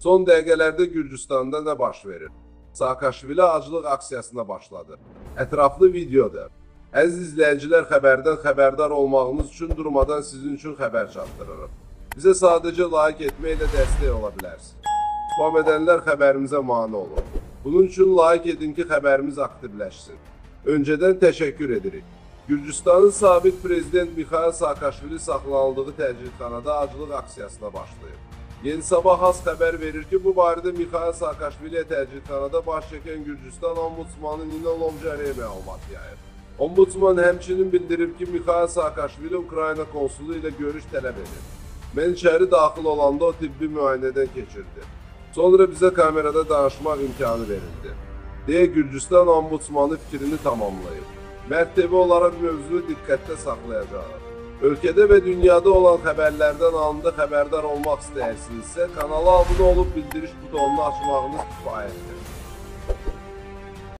Son dəqiqələrdə Gürcüstanda nə baş verir? Saakashvili aclıq aksiyasına başladı. Ətraflı videoda. Əziz izləyicilər, xəbərdən xəbərdar olmağınız üçün durmadan sizin üçün xəbər çatdırırıq. Bizə sadəcə like etməklə dəstək ola bilərsiniz. Spam edənlər xəbərimizə mane olur. Bunun üçün like edin ki, xəbərimiz aktivləşsin. Öncədən təşəkkür edirik. Gürcüstanın sabiq prezident Mikhail Saakashvili saxlanıldığı təcridxanada aclıq aksiyasına başlayıb. Yeni Sabah has xəbər verir ki, bu barədə Mikhail Saakashviliyə təcridxanada baş çəkən Gürcüstan ombudsmanı Nina Lovcarəyə məlumat yayıb. Ombudsman həmçinin bildirib ki, Mikhail Saakashvili Ukrayna konsulu ilə görüş tələb edir. Mən içəri daxil olanda o tibbi müayinədən keçirdi. Sonra bizə kamerada danışmaq imkanı verildi. deyə Gürcüstan ombudsmanı fikrini tamamlayıb. Mərtəbə olaraq mövzunu diqqətdə saxlayacağıq. Ölkədə və dünyada olan xəbərlərdən anında xəbərdar olmaq istəyirsinizsə, kanala abunə olub bildiriş butonunu açmağınız kifayətdir.